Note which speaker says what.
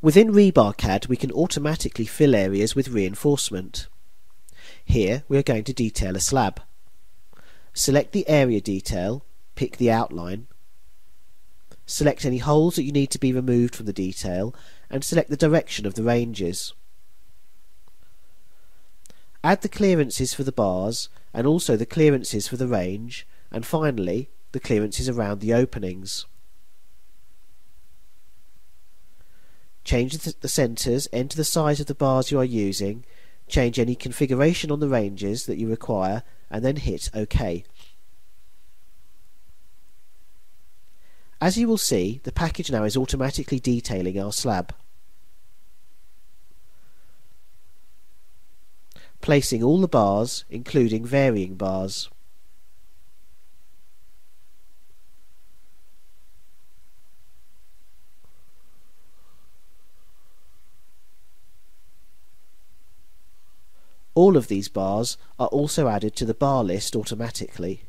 Speaker 1: Within RebarCAD we can automatically fill areas with reinforcement. Here we are going to detail a slab. Select the area detail, pick the outline, select any holes that you need to be removed from the detail and select the direction of the ranges. Add the clearances for the bars and also the clearances for the range and finally the clearances around the openings. Change the centres, enter the size of the bars you are using, change any configuration on the ranges that you require, and then hit OK. As you will see, the package now is automatically detailing our slab. Placing all the bars, including varying bars. All of these bars are also added to the bar list automatically.